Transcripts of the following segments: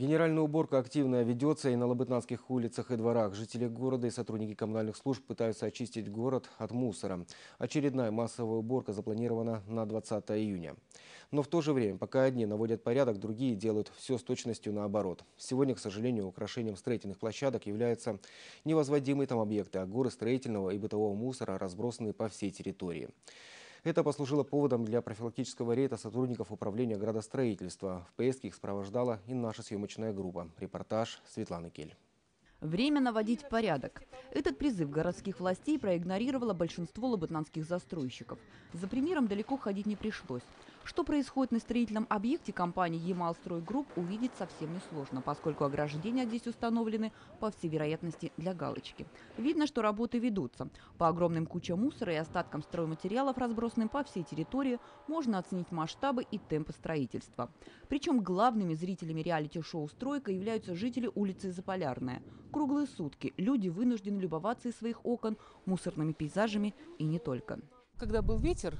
Генеральная уборка активно ведется и на Лабытнанских улицах и дворах. Жители города и сотрудники коммунальных служб пытаются очистить город от мусора. Очередная массовая уборка запланирована на 20 июня. Но в то же время, пока одни наводят порядок, другие делают все с точностью наоборот. Сегодня, к сожалению, украшением строительных площадок являются невозводимые там объекты, а горы строительного и бытового мусора разбросаны по всей территории. Это послужило поводом для профилактического рейда сотрудников управления градостроительства. В поездке их сопровождала и наша съемочная группа. Репортаж Светланы Кель. Время наводить порядок. Этот призыв городских властей проигнорировало большинство лабытнанских застройщиков. За примером далеко ходить не пришлось. Что происходит на строительном объекте компании «Ямалстройгрупп» увидеть совсем несложно, поскольку ограждения здесь установлены, по всей вероятности, для галочки. Видно, что работы ведутся. По огромным кучам мусора и остаткам стройматериалов, разбросанным по всей территории, можно оценить масштабы и темпы строительства. Причем главными зрителями реалити-шоу «Стройка» являются жители улицы Заполярная. Круглые сутки люди вынуждены любоваться из своих окон мусорными пейзажами и не только. Когда был ветер,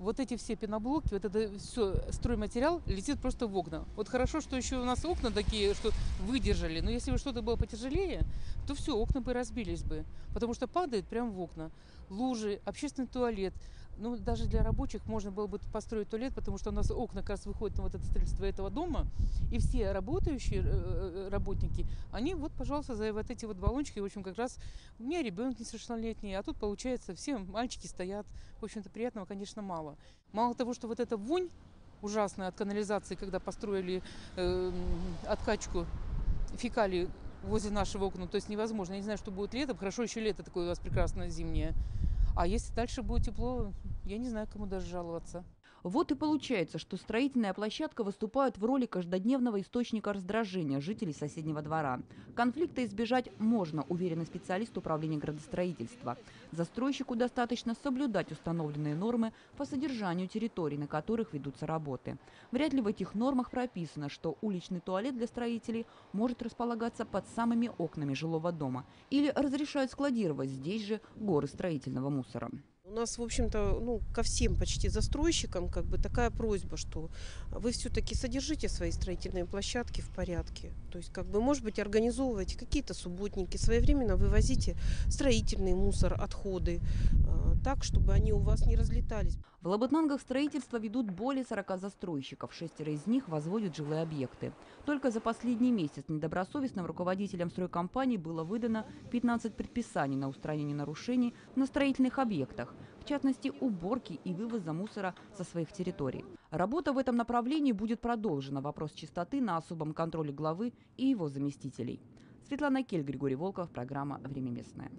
вот эти все пеноблоки, вот это все стройматериал летит просто в окна. Вот хорошо, что еще у нас окна такие, что выдержали. Но если бы что-то было потяжелее, то все, окна бы разбились бы. Потому что падает прямо в окна. Лужи, общественный туалет. Ну, даже для рабочих можно было бы построить туалет, потому что у нас окна как раз выходят на вот это строительство этого дома. И все работающие э, э, работники, они вот, пожалуйста, за вот эти вот баллончики, в общем, как раз у меня ребенок несовершеннолетний, а тут, получается, все мальчики стоят. В общем-то, приятного, конечно, мало мало. Того, что вот эта вонь ужасная от канализации, когда построили э, откачку фекалий возле нашего окна, то есть невозможно. Я не знаю, что будет летом. Хорошо, еще лето такое у вас прекрасное зимнее. А если дальше будет тепло, я не знаю, кому даже жаловаться. Вот и получается, что строительная площадка выступает в роли каждодневного источника раздражения жителей соседнего двора. Конфликта избежать можно, уверены специалист управления градостроительства. Застройщику достаточно соблюдать установленные нормы по содержанию территорий, на которых ведутся работы. Вряд ли в этих нормах прописано, что уличный туалет для строителей может располагаться под самыми окнами жилого дома или разрешают складировать здесь же горы строительного мусора. У нас, в общем-то, ну, ко всем почти застройщикам как бы такая просьба, что вы все-таки содержите свои строительные площадки в порядке. То есть, как бы, может быть, организовывайте какие-то субботники, своевременно вывозите строительный мусор, отходы, так, чтобы они у вас не разлетались. В Лабытнангах строительство ведут более 40 застройщиков, шестеро из них возводят жилые объекты. Только за последний месяц недобросовестным руководителям стройкомпаний было выдано 15 предписаний на устранение нарушений на строительных объектах в частности, уборки и вывоза мусора со своих территорий. Работа в этом направлении будет продолжена. Вопрос чистоты на особом контроле главы и его заместителей. Светлана Кель, Григорий Волков, программа «Время местное».